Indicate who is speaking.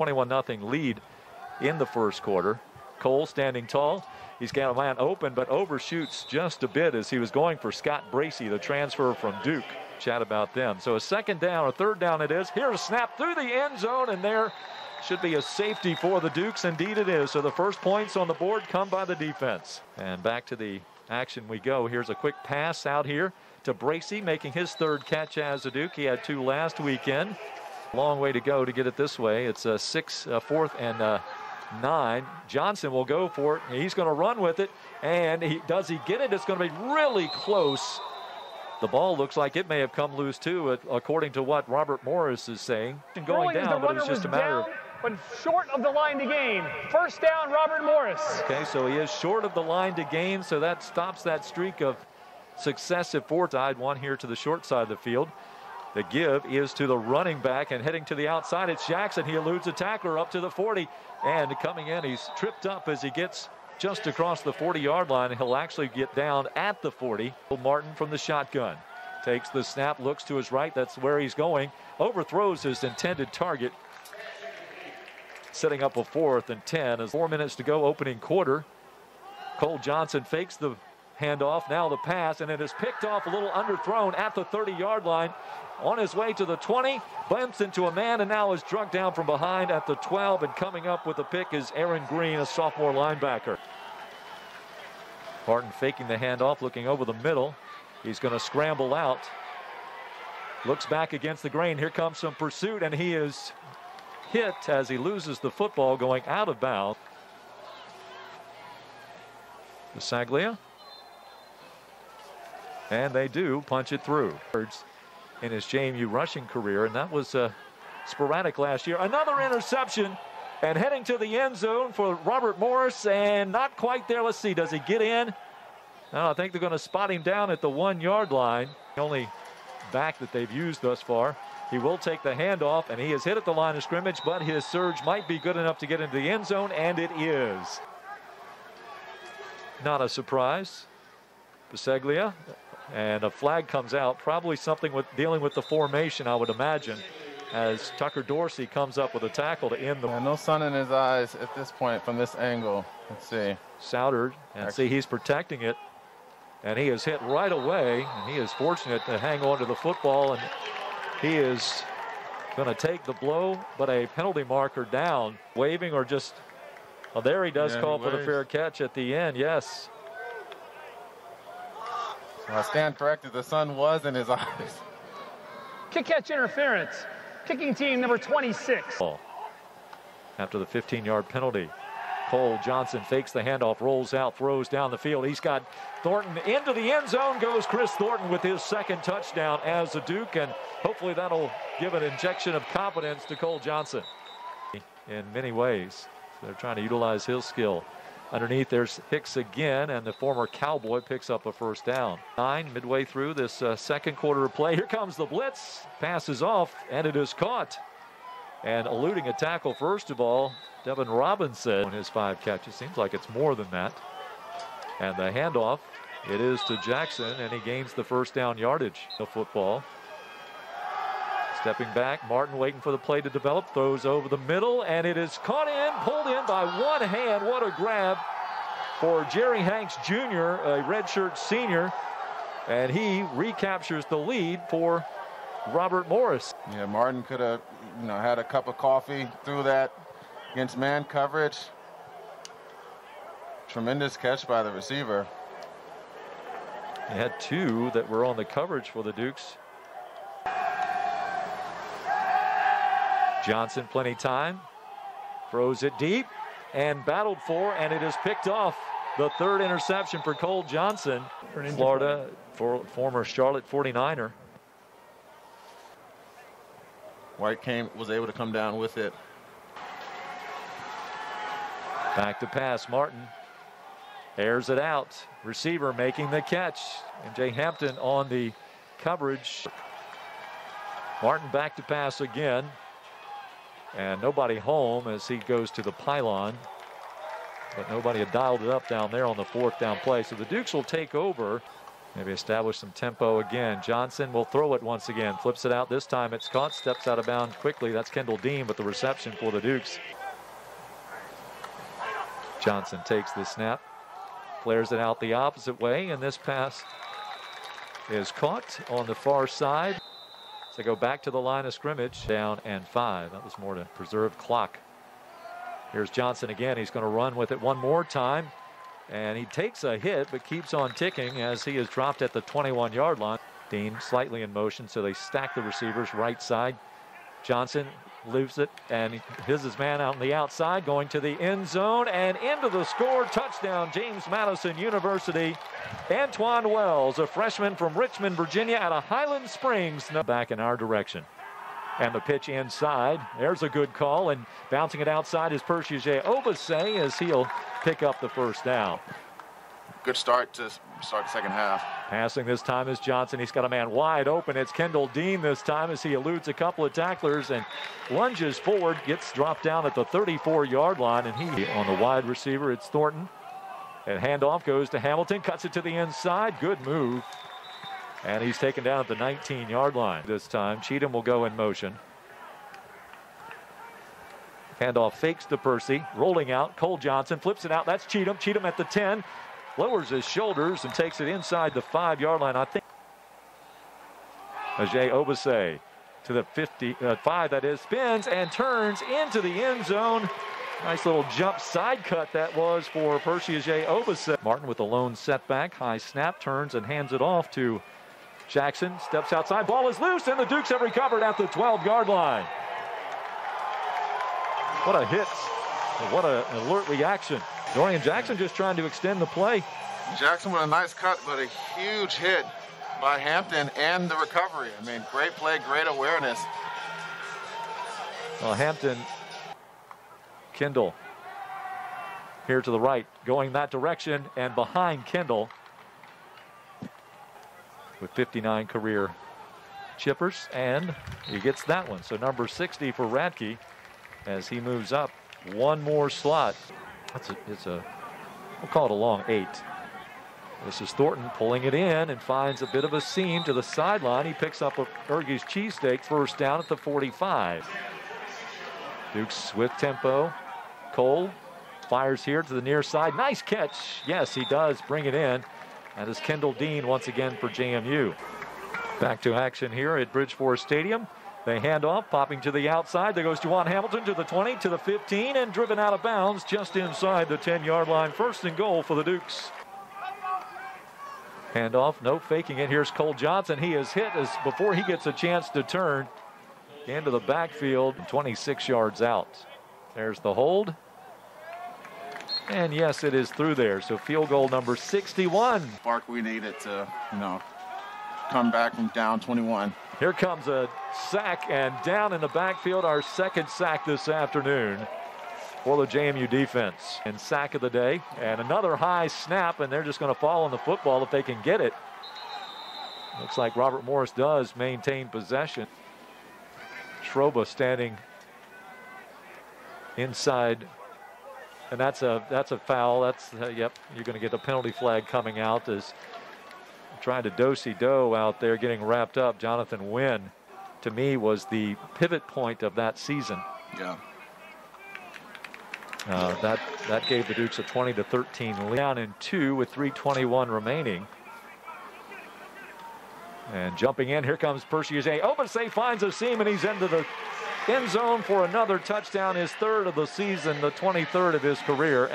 Speaker 1: 21 0 lead in the first quarter. Cole standing tall. He's got a man open, but overshoots just a bit as he was going for Scott Bracey, the transfer from Duke. Chat about them. So a second down, a third down it is. Here's a snap through the end zone, and there should be a safety for the Dukes. Indeed it is. So the first points on the board come by the defense. And back to the action we go. Here's a quick pass out here to Bracey, making his third catch as a Duke. He had two last weekend. Long way to go to get it this way. It's a six, a fourth, and uh, nine. Johnson will go for it. He's going to run with it. And he does he get it? It's going to be really close. The ball looks like it may have come loose too, according to what Robert Morris is saying. Going down, but it's just a matter
Speaker 2: down, of. But short of the line to gain. First down, Robert Morris.
Speaker 1: Okay, so he is short of the line to gain, so that stops that streak of successive four tied one here to the short side of the field. The give is to the running back and heading to the outside. It's Jackson. He eludes a tackler up to the 40. And coming in, he's tripped up as he gets just across the 40 yard line. He'll actually get down at the 40. Martin from the shotgun takes the snap, looks to his right. That's where he's going. Overthrows his intended target. Setting up a fourth and 10 as four minutes to go, opening quarter. Cole Johnson fakes the handoff. Now the pass, and it is picked off a little underthrown at the 30 yard line on his way to the 20, bumps into a man and now is drugged down from behind at the 12 and coming up with the pick is Aaron Green, a sophomore linebacker. Martin faking the handoff, looking over the middle. He's going to scramble out. Looks back against the grain. Here comes some pursuit, and he is hit as he loses the football going out of bounds. Saglia. And they do punch it through in his JMU rushing career, and that was uh, sporadic last year. Another interception, and heading to the end zone for Robert Morris, and not quite there. Let's see, does he get in? I think they're going to spot him down at the one yard line. The only back that they've used thus far. He will take the handoff, and he has hit at the line of scrimmage, but his surge might be good enough to get into the end zone, and it is. Not a surprise. Biseglia and a flag comes out, probably something with dealing with the formation, I would imagine, as Tucker Dorsey comes up with a tackle to end the.
Speaker 3: Yeah, no sun in his eyes at this point from this angle. Let's see.
Speaker 1: Souter, and see he's protecting it, and he is hit right away, and he is fortunate to hang on to the football, and he is going to take the blow, but a penalty marker down, waving or just. Well, there he does yeah, call he for the fair catch at the end. Yes.
Speaker 3: I stand corrected. The sun was in his eyes.
Speaker 2: Kick catch interference. Kicking team number 26.
Speaker 1: After the 15 yard penalty. Cole Johnson fakes the handoff, rolls out, throws down the field. He's got Thornton into the end zone. Goes Kris Thornton with his second touchdown as a Duke, and hopefully that'll give an injection of confidence to Cole Johnson in many ways. They're trying to utilize his skill. Underneath, there's Hicks again, and the former Cowboy picks up a first down. Nine midway through this uh, second quarter of play. Here comes the blitz. Passes off, and it is caught. And eluding a tackle, first of all, Devin Robinson on his five catches. Seems like it's more than that. And the handoff, it is to Jackson, and he gains the first down yardage of football. Stepping back, Martin waiting for the play to develop, throws over the middle, and it is caught in, pulled in by one hand. What a grab for Jerry Hanks Jr., a redshirt senior, and he recaptures the lead for Robert Morris.
Speaker 3: Yeah, Martin could have, you know, had a cup of coffee through that against man coverage. Tremendous catch by the receiver.
Speaker 1: He had two that were on the coverage for the Dukes. Johnson plenty time. Throws it deep and battled for, and it is picked off. The third interception for Cole Johnson. Florida, for, former Charlotte 49er.
Speaker 3: White came was able to come down with it.
Speaker 1: Back to pass, Martin. Airs it out. Receiver making the catch. And Jay Hampton on the coverage. Martin back to pass again. And nobody home as he goes to the pylon. But nobody had dialed it up down there on the fourth down play. So the Dukes will take over. Maybe establish some tempo again. Johnson will throw it once again. Flips it out this time. It's caught. Steps out of bounds quickly. That's Kendall Dean with the reception for the Dukes. Johnson takes the snap. Flares it out the opposite way. And this pass is caught on the far side. So go back to the line of scrimmage. Down and five. That was more to preserve clock. Here's Johnson again. He's going to run with it one more time. And he takes a hit, but keeps on ticking as he is dropped at the 21 yard line. Dean slightly in motion, so they stack the receivers right side. Johnson leaves it, and his is man out on the outside, going to the end zone and into the score. Touchdown, James Madison University. Antoine Wells, a freshman from Richmond, Virginia, out of Highland Springs, back in our direction. And the pitch inside. There's a good call. And bouncing it outside is Persier Obese as he'll pick up the first down.
Speaker 3: Good start to start second half.
Speaker 1: Passing this time is Johnson. He's got a man wide open. It's Kendall Dean this time as he eludes a couple of tacklers and lunges forward, gets dropped down at the 34 yard line. And he on the wide receiver, it's Thornton. And handoff goes to Hamilton, cuts it to the inside. Good move. And he's taken down at the 19 yard line this time. Cheatham will go in motion. Handoff fakes to Percy, rolling out. Cole Johnson flips it out. That's Cheatham. Cheatham at the 10, lowers his shoulders and takes it inside the five yard line. I think Agyei-Obese to the 50, uh, that is, spins and turns into the end zone. Nice little jump side cut that was for Percy Agyei-Obese. Martin with a lone setback, high snap, turns and hands it off to Jackson. Steps outside, ball is loose, and the Dukes have recovered at the 12 yard line. What a hit. What an alert reaction. Dorian Jackson just trying to extend the play.
Speaker 3: Jackson with a nice cut, but a huge hit by Hampton and the recovery. I mean, great play, great awareness.
Speaker 1: Well, Hampton, Kendall here to the right, going that direction, and behind Kendall with 59 career chippers, and he gets that one. So number 60 for Ratke as he moves up one more slot. That's a, it's a, we'll call it a long eight. This is Thornton pulling it in and finds a bit of a seam to the sideline. He picks up a Ergy's cheesesteak first down at the 45. Duke's with tempo. Cole fires here to the near side. Nice catch. Yes, he does bring it in. That is Kendall Dean once again for JMU. Back to action here at Bridgeforth Stadium. They hand off, popping to the outside. There goes Juwan Hamilton to the 20, to the 15, and driven out of bounds just inside the 10 yard line. First and goal for the Dukes. Handoff, no faking it. Here's Cole Johnson. He is hit as before he gets a chance to turn into the backfield, 26 yards out. There's the hold. And yes, it is through there. So field goal number 61.
Speaker 3: Mark, we needed to, you know, come back from down 21.
Speaker 1: Here comes a sack and down in the backfield, our second sack this afternoon for the JMU defense. And sack of the day and another high snap and they're just going to fall on the football if they can get it. Looks like Robert Morris does maintain possession. Schroba standing inside and that's a that's a foul. That's uh, yep. You're going to get the penalty flag coming out as trying to dosey do out there, getting wrapped up. Jonathan Wynn, to me, was the pivot point of that season.
Speaker 3: Yeah.
Speaker 1: Uh, that that gave the Dukes a 20 to 13 lead down in two with 3:21 remaining. And jumping in, here comes Percy Agyei. Obese finds a seam and he's into the end zone for another touchdown, his third of the season, the 23rd of his career. And